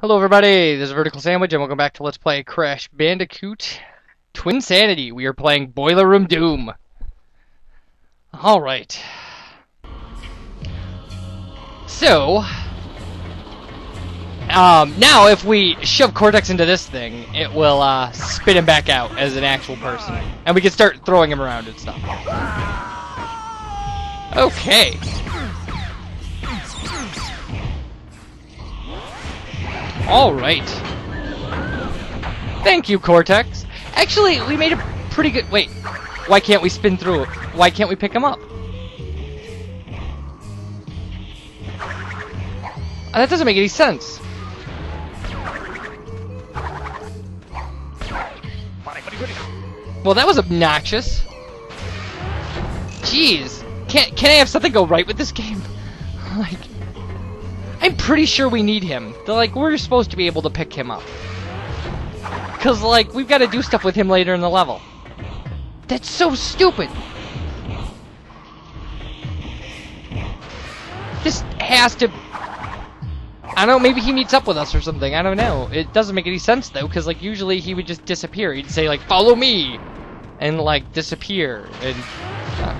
Hello everybody, this is Vertical Sandwich and welcome back to Let's Play Crash Bandicoot Twinsanity. We are playing Boiler Room Doom. Alright. So, um, now if we shove Cortex into this thing, it will uh, spit him back out as an actual person. And we can start throwing him around and stuff. Okay. Alright. Thank you, Cortex. Actually, we made a pretty good... Wait. Why can't we spin through? Why can't we pick him up? Uh, That doesn't make any sense. Well, that was obnoxious. Jeez. Can't, can I have something go right with this game? like... I'm pretty sure we need him. They're like, we're supposed to be able to pick him up. Because, like, we've got to do stuff with him later in the level. That's so stupid. This has to... I don't know, maybe he meets up with us or something. I don't know. It doesn't make any sense, though, because, like, usually he would just disappear. He'd say, like, follow me! And, like, disappear. And... Uh,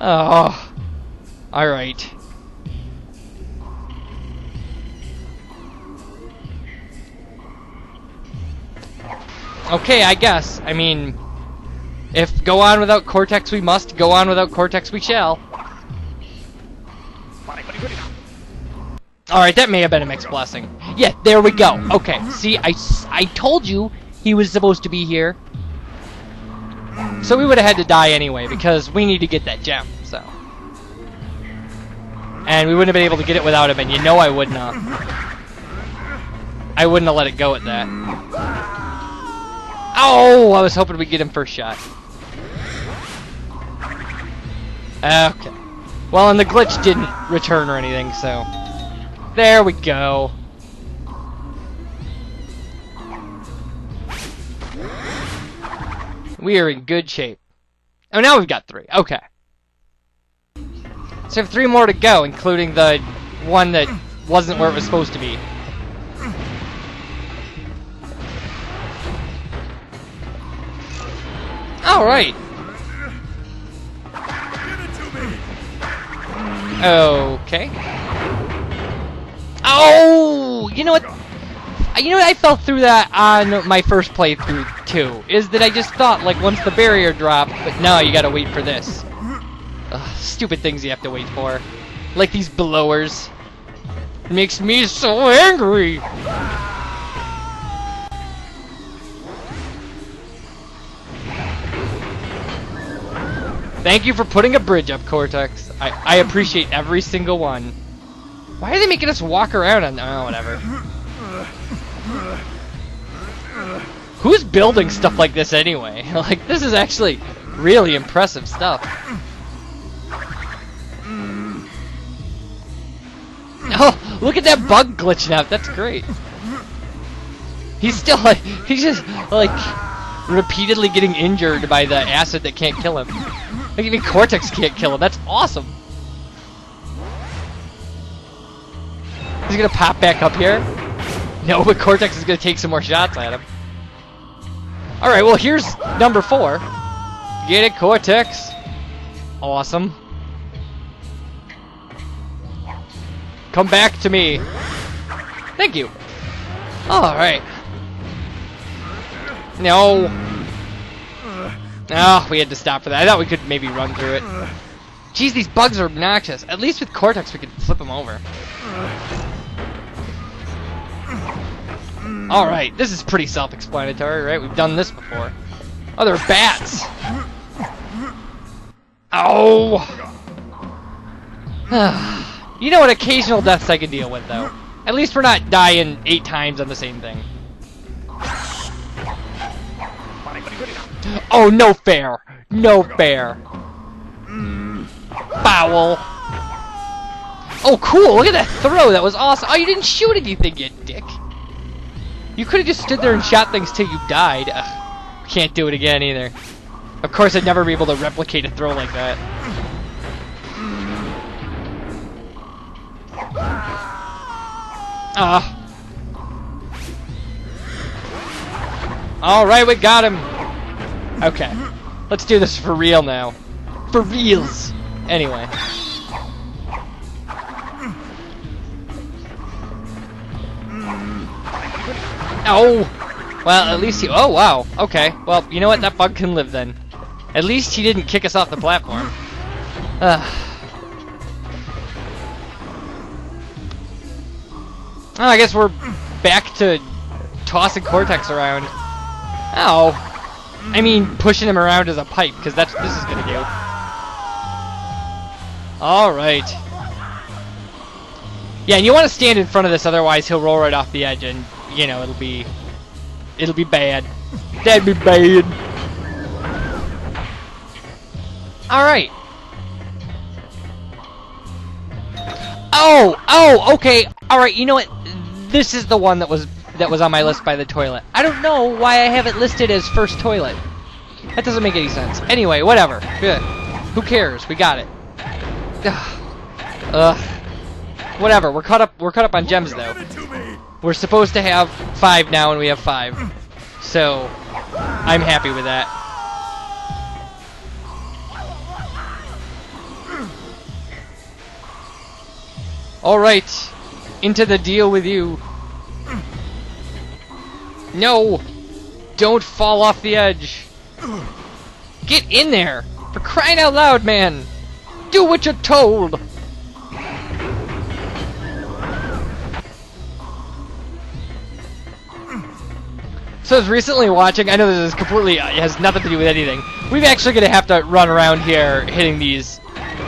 oh. Alright. Okay, I guess. I mean, if go on without Cortex we must, go on without Cortex we shall. Alright, that may have been a mixed blessing. Yeah, there we go. Okay, see, I, I told you he was supposed to be here. So we would have had to die anyway, because we need to get that gem, so. And we wouldn't have been able to get it without him, and you know I would not. I wouldn't have let it go at that. Oh, I was hoping we'd get him first shot. Okay. Well, and the glitch didn't return or anything, so... There we go. We are in good shape. Oh, now we've got three. Okay. So we have three more to go, including the one that wasn't where it was supposed to be. All right. Okay. Oh, you know what? You know what? I fell through that on my first playthrough too. Is that I just thought like once the barrier dropped, but no, you gotta wait for this. Ugh, stupid things you have to wait for, like these blowers. It makes me so angry. Thank you for putting a bridge up, Cortex. I, I appreciate every single one. Why are they making us walk around on... Oh, whatever. Who's building stuff like this anyway? like, this is actually really impressive stuff. Oh, look at that bug glitching out. That's great. He's still like, he's just like repeatedly getting injured by the acid that can't kill him. Like even Cortex can't kill him. That's awesome. He's gonna pop back up here. No, but Cortex is gonna take some more shots at him. Alright, well here's number four. Get it, Cortex. Awesome. Come back to me. Thank you. Alright. No. Oh, we had to stop for that. I thought we could maybe run through it. Jeez, these bugs are obnoxious. At least with Cortex we could flip them over. Alright, this is pretty self-explanatory, right? We've done this before. Oh, they're bats! Oh! you know what occasional deaths I can deal with, though. At least we're not dying eight times on the same thing. Oh, no fair! No fair! Foul! Oh, cool! Look at that throw! That was awesome! Oh, you didn't shoot anything, you dick! You could have just stood there and shot things till you died. Ugh, can't do it again, either. Of course, I'd never be able to replicate a throw like that. Ah. Alright, we got him. Okay. Let's do this for real now. For reals. Anyway. Oh! Well, at least he- oh wow, okay. Well, you know what, that bug can live then. At least he didn't kick us off the platform. Ah. Ugh. Oh, I guess we're back to tossing Cortex around. Oh. I mean, pushing him around as a pipe, because that's what this is gonna do. Alright. Yeah, and you want to stand in front of this, otherwise he'll roll right off the edge, and, you know, it'll be... It'll be bad. That'd be bad. Alright. Oh! Oh! Okay! Alright, you know what? This is the one that was that was on my list by the toilet. I don't know why I have it listed as first toilet. That doesn't make any sense. Anyway, whatever. Good. Who cares? We got it. Ugh. Ugh. Whatever. We're caught up. We're caught up on gems though. We're supposed to have five now, and we have five. So, I'm happy with that. Alright, into the deal with you. No! Don't fall off the edge! Get in there! For crying out loud, man! Do what you're told! So I was recently watching, I know this is completely, it has nothing to do with anything. We're actually going to have to run around here hitting these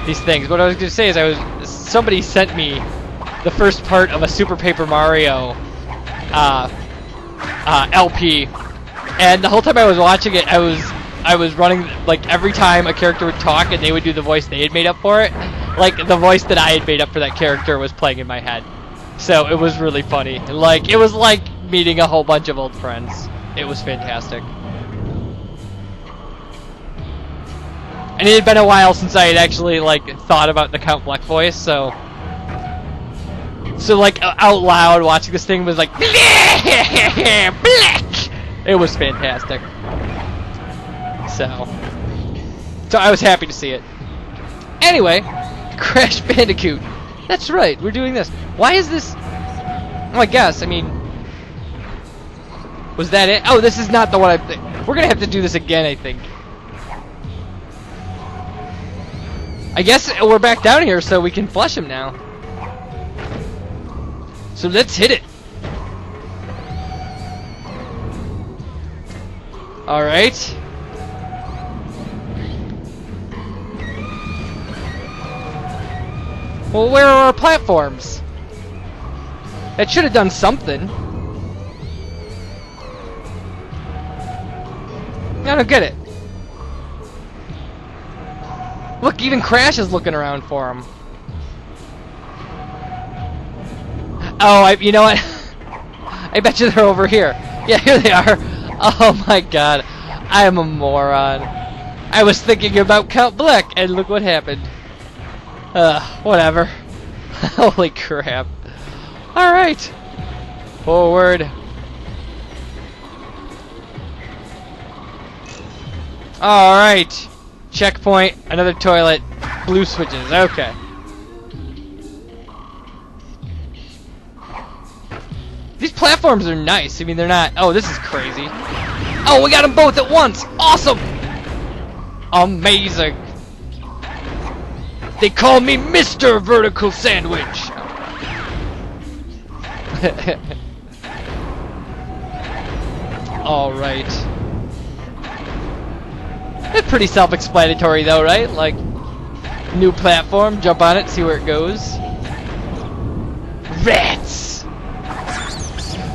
these things. What I was going to say is I was, somebody sent me the first part of a Super Paper Mario uh, uh, LP, and the whole time I was watching it, I was I was running like every time a character would talk and they would do the voice they had made up for it, like the voice that I had made up for that character was playing in my head. So it was really funny. Like it was like meeting a whole bunch of old friends. It was fantastic. And it had been a while since I had actually like thought about the Count Bleck voice, so so like out loud watching this thing was like! It was fantastic. So so I was happy to see it. Anyway, Crash Bandicoot. That's right, we're doing this. Why is this well, I guess, I mean was that it? Oh, this is not the one I think. We're gonna have to do this again, I think. I guess we're back down here so we can flush him now. So let's hit it. Alright. Well, where are our platforms? That should have done something. I don't get it. Look, even Crash is looking around for him. Oh, I, you know what? I bet you they're over here. Yeah, here they are. Oh my god. I am a moron. I was thinking about Count Bleck, and look what happened. Uh, whatever. Holy crap. Alright. Forward. Alright. Checkpoint, another toilet, blue switches, okay. These platforms are nice, I mean they're not, oh this is crazy. Oh, we got them both at once, awesome! Amazing. They call me Mr. Vertical Sandwich! Alright. It's pretty self-explanatory though, right? Like, new platform, jump on it, see where it goes. Rats!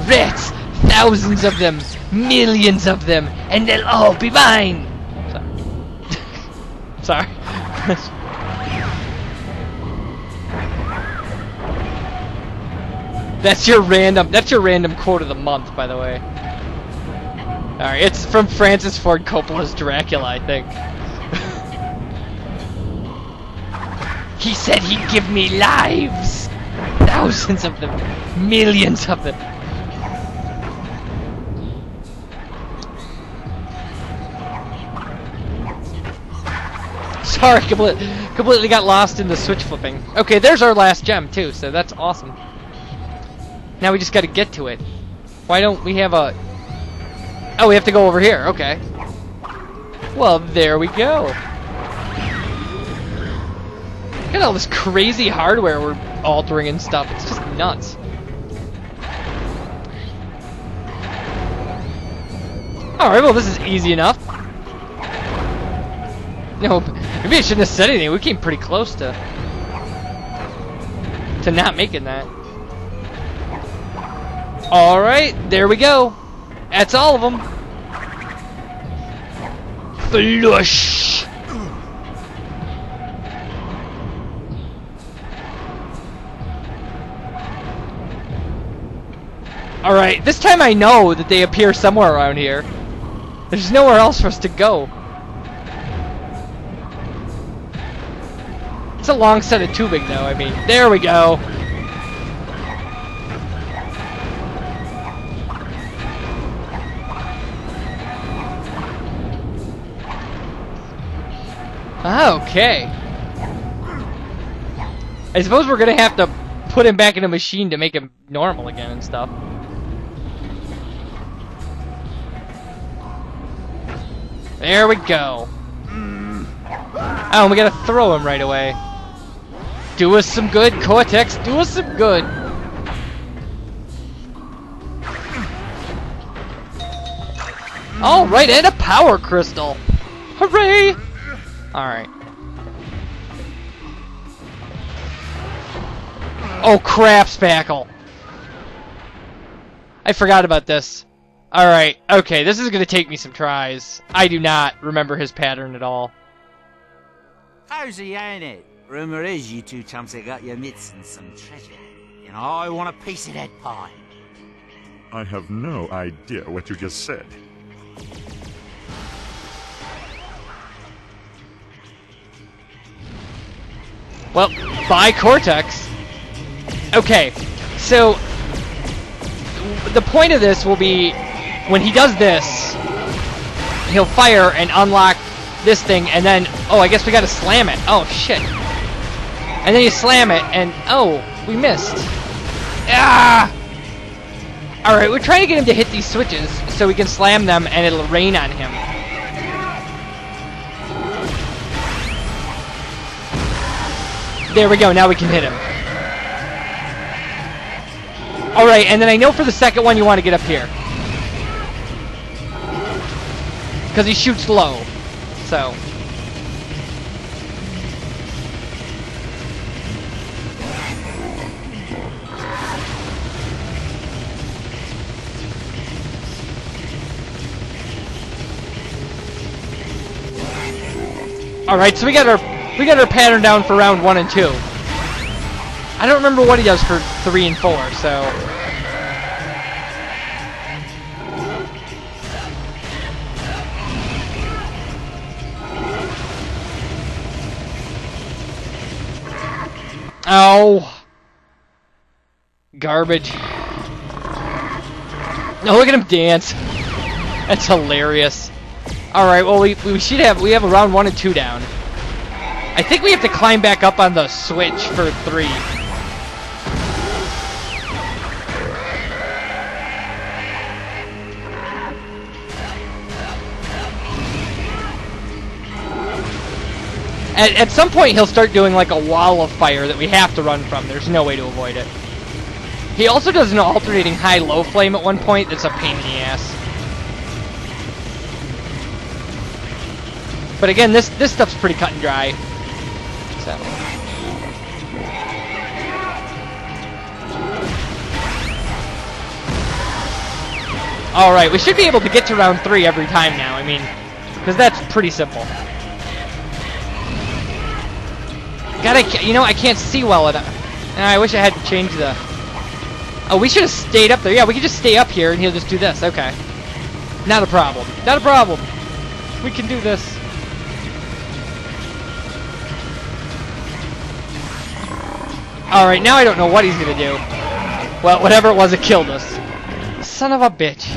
Rats! Thousands of them! Millions of them! And they'll all be mine! Sorry. that's your random, that's your random quote of the month, by the way. Alright, it's from Francis Ford Coppola's Dracula, I think. he said he'd give me lives! Thousands of them! Millions of them! Sorry, complete, completely got lost in the switch flipping. Okay, there's our last gem too, so that's awesome. Now we just gotta get to it. Why don't we have a... Oh, we have to go over here, okay. Well, there we go. Look at all this crazy hardware we're altering and stuff. It's just nuts. Alright, well this is easy enough. No, maybe I shouldn't have said anything. We came pretty close to... to not making that. Alright, there we go. That's all of them. Flush! Alright, this time I know that they appear somewhere around here. There's nowhere else for us to go. It's a long set of tubing though, I mean, there we go. Okay. I suppose we're gonna have to put him back in a machine to make him normal again and stuff. There we go. Oh, and we gotta throw him right away. Do us some good, Cortex. Do us some good. All right, and a power crystal. Hooray! Alright. Oh crap, Spackle! I forgot about this. Alright, okay, this is gonna take me some tries. I do not remember his pattern at all. Cozy, ain't it? Rumor is you two chumps have got your mitts in some treasure. And I want a piece of that pie. I have no idea what you just said. Well, by Cortex. Okay, so the point of this will be when he does this, he'll fire and unlock this thing, and then oh, I guess we gotta slam it. Oh shit! And then you slam it, and oh, we missed. Ah! All right, we're trying to get him to hit these switches so we can slam them, and it'll rain on him. There we go, now we can hit him. Alright, and then I know for the second one you want to get up here. Because he shoots low. So. Alright, so we got our we got our pattern down for round one and two. I don't remember what he does for three and four, so. Oh. Garbage. No, look at him dance. That's hilarious. Alright, well, we, we should have, we have a round one and two down. I think we have to climb back up on the switch for three. At, at some point, he'll start doing like a wall of fire that we have to run from. There's no way to avoid it. He also does an alternating high-low flame at one point that's a pain in the ass. But again, this this stuff's pretty cut and dry. So. Alright, we should be able to get to round three every time now, I mean, because that's pretty simple. God, I you know, I can't see well enough. And I wish I hadn't changed the... Oh, we should have stayed up there. Yeah, we could just stay up here and he'll just do this. Okay. Not a problem. Not a problem. We can do this. Alright, now I don't know what he's gonna do. Well, whatever it was, it killed us. Son of a bitch.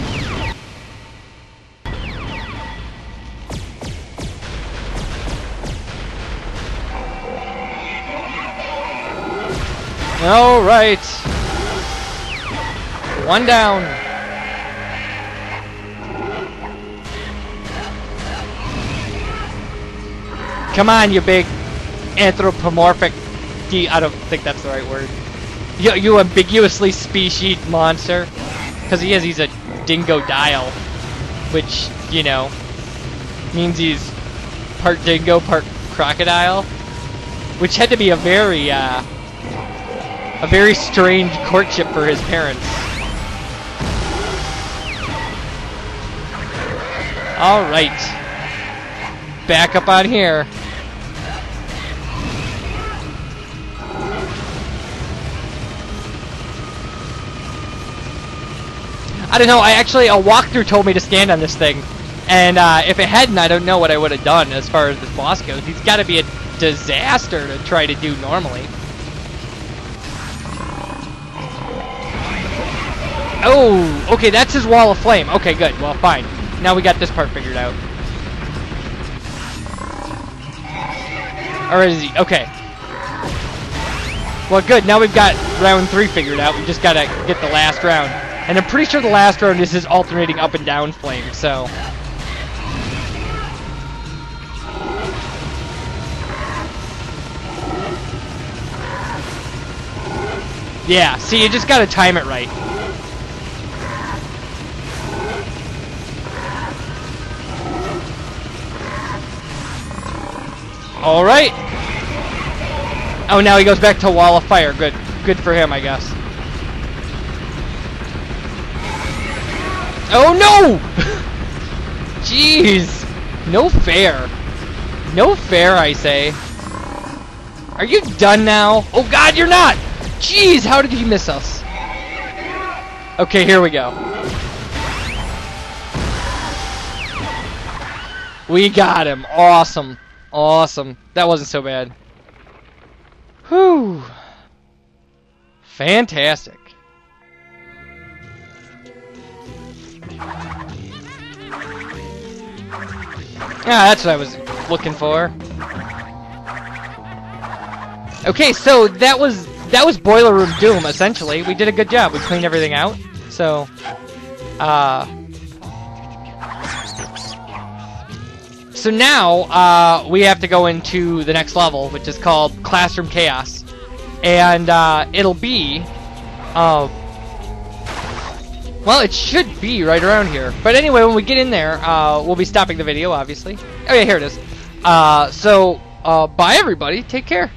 Alright. One down. Come on, you big anthropomorphic D- I don't think that's the right word. You, you ambiguously species monster. Because he is, he's a Dingodile. Which, you know, means he's part dingo, part crocodile. Which had to be a very, uh, a very strange courtship for his parents. Alright. Back up on here. I don't know, I actually, a walkthrough told me to stand on this thing. And uh, if it hadn't, I don't know what I would have done as far as this boss goes. He's got to be a disaster to try to do normally. Oh, okay, that's his wall of flame. Okay, good. Well, fine. Now we got this part figured out. Or is he? Okay. Well, good. Now we've got round three figured out. We just gotta get the last round. And I'm pretty sure the last round is his alternating up and down flame, so... Yeah, see, you just gotta time it right. Alright. Oh, now he goes back to Wall of Fire. Good. Good for him, I guess. Oh, no! Jeez. No fair. No fair, I say. Are you done now? Oh, God, you're not! Jeez, how did he miss us? Okay, here we go. We got him. Awesome. Awesome. That wasn't so bad. Whew. Fantastic. Yeah, that's what I was looking for. Okay, so that was that was Boiler Room Doom, essentially. We did a good job. We cleaned everything out. So, uh... So now, uh, we have to go into the next level, which is called Classroom Chaos. And, uh, it'll be, uh, well, it should be right around here. But anyway, when we get in there, uh, we'll be stopping the video, obviously. Oh yeah, here it is. Uh, so, uh, bye everybody. Take care.